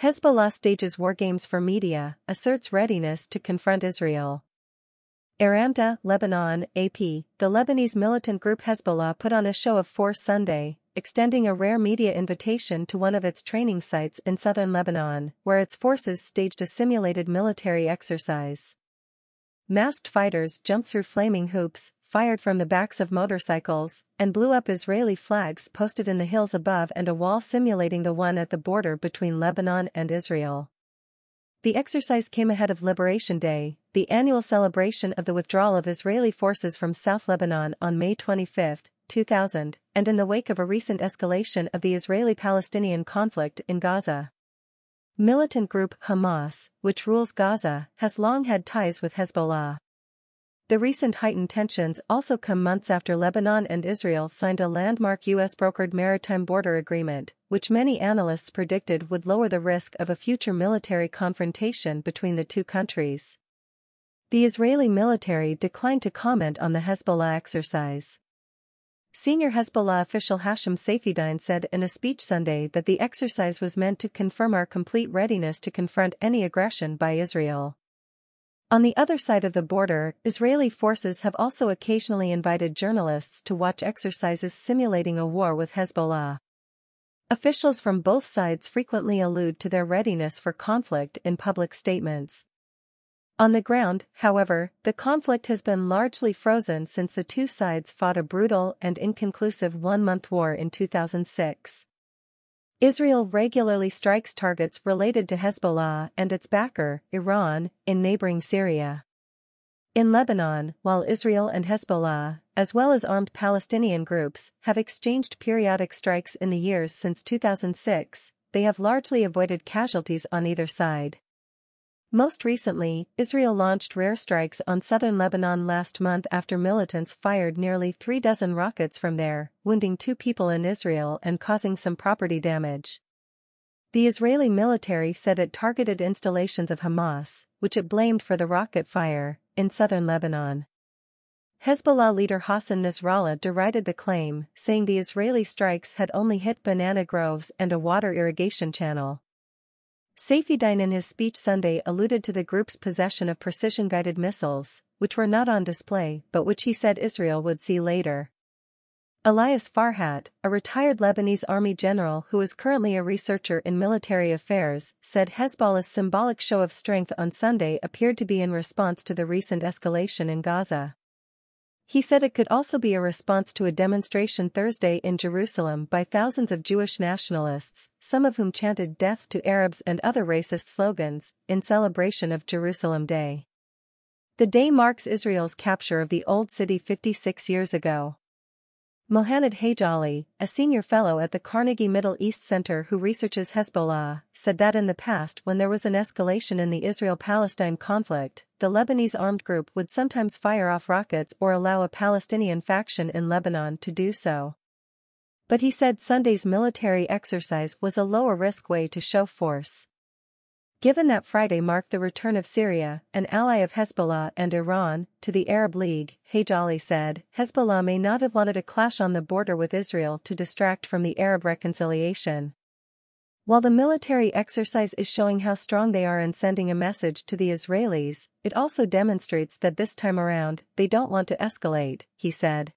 Hezbollah stages war games for media, asserts readiness to confront Israel. Aaramta, Lebanon, AP, the Lebanese militant group Hezbollah put on a show of force Sunday, extending a rare media invitation to one of its training sites in southern Lebanon, where its forces staged a simulated military exercise. Masked fighters jumped through flaming hoops, fired from the backs of motorcycles, and blew up Israeli flags posted in the hills above and a wall simulating the one at the border between Lebanon and Israel. The exercise came ahead of Liberation Day, the annual celebration of the withdrawal of Israeli forces from South Lebanon on May 25, 2000, and in the wake of a recent escalation of the Israeli-Palestinian conflict in Gaza. Militant group Hamas, which rules Gaza, has long had ties with Hezbollah. The recent heightened tensions also come months after Lebanon and Israel signed a landmark U.S.-brokered maritime border agreement, which many analysts predicted would lower the risk of a future military confrontation between the two countries. The Israeli military declined to comment on the Hezbollah exercise. Senior Hezbollah official Hashem Safieddine said in a speech Sunday that the exercise was meant to confirm our complete readiness to confront any aggression by Israel. On the other side of the border, Israeli forces have also occasionally invited journalists to watch exercises simulating a war with Hezbollah. Officials from both sides frequently allude to their readiness for conflict in public statements. On the ground, however, the conflict has been largely frozen since the two sides fought a brutal and inconclusive one-month war in 2006. Israel regularly strikes targets related to Hezbollah and its backer, Iran, in neighboring Syria. In Lebanon, while Israel and Hezbollah, as well as armed Palestinian groups, have exchanged periodic strikes in the years since 2006, they have largely avoided casualties on either side. Most recently, Israel launched rare strikes on southern Lebanon last month after militants fired nearly three dozen rockets from there, wounding two people in Israel and causing some property damage. The Israeli military said it targeted installations of Hamas, which it blamed for the rocket fire, in southern Lebanon. Hezbollah leader Hassan Nasrallah derided the claim, saying the Israeli strikes had only hit banana groves and a water irrigation channel. Safieddine in his speech Sunday alluded to the group's possession of precision-guided missiles, which were not on display but which he said Israel would see later. Elias Farhat, a retired Lebanese army general who is currently a researcher in military affairs, said Hezbollah's symbolic show of strength on Sunday appeared to be in response to the recent escalation in Gaza. He said it could also be a response to a demonstration Thursday in Jerusalem by thousands of Jewish nationalists, some of whom chanted death to Arabs and other racist slogans, in celebration of Jerusalem Day. The day marks Israel's capture of the Old City 56 years ago. Mohanad Hage Ali, a senior fellow at the Carnegie Middle East Center who researches Hezbollah, said that in the past when there was an escalation in the Israel-Palestine conflict, the Lebanese armed group would sometimes fire off rockets or allow a Palestinian faction in Lebanon to do so. But he said Sunday's military exercise was a lower-risk way to show force. Given that Friday marked the return of Syria, an ally of Hezbollah and Iran, to the Arab League, Hage Ali said, Hezbollah may not have wanted a clash on the border with Israel to distract from the Arab reconciliation. While the military exercise is showing how strong they are in sending a message to the Israelis, it also demonstrates that this time around, they don't want to escalate, he said.